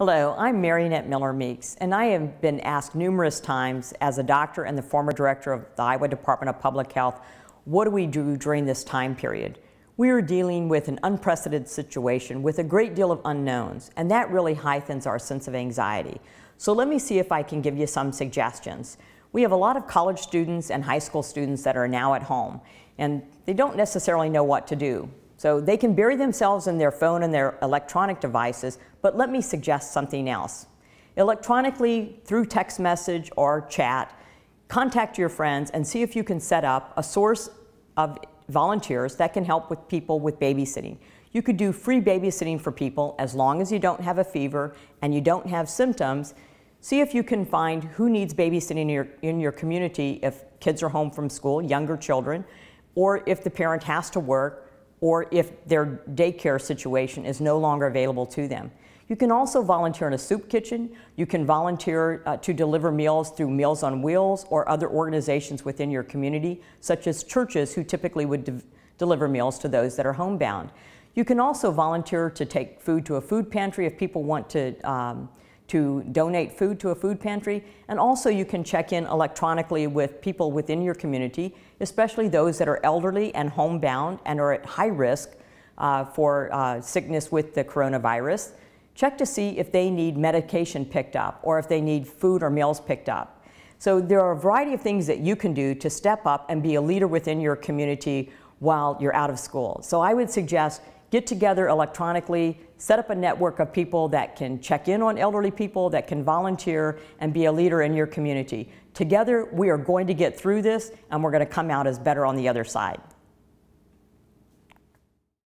Hello, I'm Mariannette Miller-Meeks, and I have been asked numerous times as a doctor and the former director of the Iowa Department of Public Health, what do we do during this time period? We are dealing with an unprecedented situation with a great deal of unknowns, and that really heightens our sense of anxiety. So let me see if I can give you some suggestions. We have a lot of college students and high school students that are now at home, and they don't necessarily know what to do. So they can bury themselves in their phone and their electronic devices, but let me suggest something else. Electronically, through text message or chat, contact your friends and see if you can set up a source of volunteers that can help with people with babysitting. You could do free babysitting for people as long as you don't have a fever and you don't have symptoms. See if you can find who needs babysitting in your, in your community if kids are home from school, younger children, or if the parent has to work, or if their daycare situation is no longer available to them. You can also volunteer in a soup kitchen. You can volunteer uh, to deliver meals through Meals on Wheels or other organizations within your community, such as churches who typically would de deliver meals to those that are homebound. You can also volunteer to take food to a food pantry if people want to um, to donate food to a food pantry. And also you can check in electronically with people within your community, especially those that are elderly and homebound and are at high risk uh, for uh, sickness with the coronavirus. Check to see if they need medication picked up or if they need food or meals picked up. So there are a variety of things that you can do to step up and be a leader within your community while you're out of school. So I would suggest get together electronically, set up a network of people that can check in on elderly people, that can volunteer and be a leader in your community. Together, we are going to get through this and we're going to come out as better on the other side.